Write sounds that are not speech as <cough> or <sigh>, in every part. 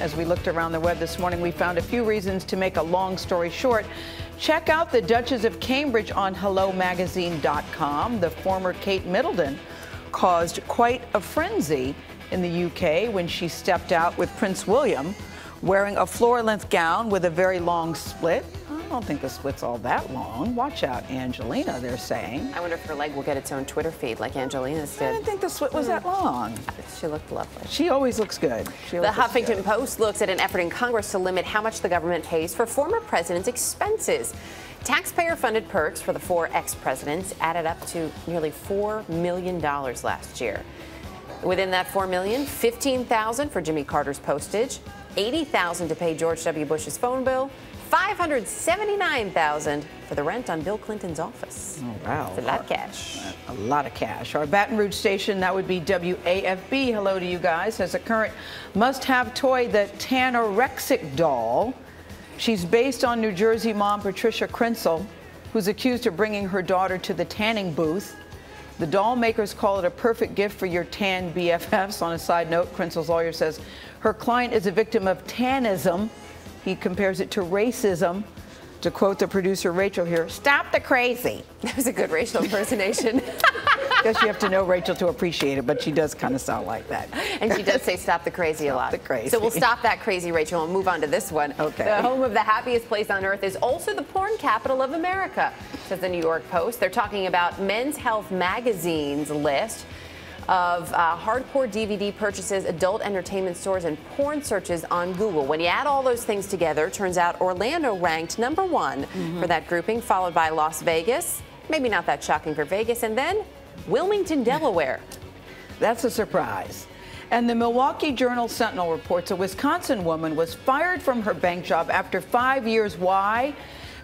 As we looked around the web this morning, we found a few reasons to make a long story short. Check out the Duchess of Cambridge on HelloMagazine.com. The former Kate Middleton caused quite a frenzy in the UK when she stepped out with Prince William wearing a floor length gown with a very long split. I don't think the split's all that long. Watch out, Angelina, they're saying. I wonder if her leg will get its own Twitter feed like Angelina's did. I did. didn't think the split was that long. She looked lovely. She always looks good. She The Huffington good. Post looks at an effort in Congress to limit how much the government pays for former presidents' expenses. Taxpayer funded perks for the four ex presidents added up to nearly $4 million last year. Within that $4 million, $15,000 for Jimmy Carter's postage, 80,000 to pay George W. Bush's phone bill, 579,000 for the rent on Bill Clinton's office. Oh, wow. It's a lot of cash. A lot of cash. Our Baton Rouge station, that would be WAFB. Hello to you guys. Has a current must have toy, the Tanorexic doll. She's based on New Jersey mom Patricia Krencil, who's accused of bringing her daughter to the tanning booth. The doll makers call it a perfect gift for your tan BFFs. On a side note, Krencil's lawyer says her client is a victim of tanism. He compares it to racism. To quote the producer Rachel here, stop the crazy. <laughs> That was a good Rachel impersonation. <laughs> guess you have to know Rachel to appreciate it, but she does kind of sound like that. <laughs> And she does say stop the crazy a lot. the crazy. So we'll stop that crazy, Rachel, and move on to this one. Okay. The home of the happiest place on earth is also the porn capital of America, says the New York Post. They're talking about Men's Health Magazine's list of uh, hardcore DVD purchases, adult entertainment stores, and porn searches on Google. When you add all those things together, turns out Orlando ranked number one for that grouping, followed by Las Vegas. Maybe not that shocking for Vegas, and then Wilmington, <laughs> Delaware. That's a surprise. And the Milwaukee Journal Sentinel reports a Wisconsin woman was fired from her bank job after five years. Why?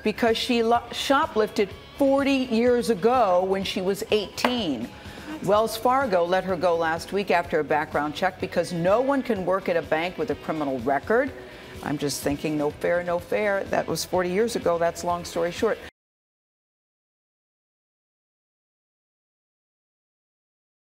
Because she shoplifted 40 years ago when she was 18. Wells Fargo let her go last week after a background check because no one can work at a bank with a criminal record. I'm just thinking, no fair, no fair. That was 40 years ago. That's long story short.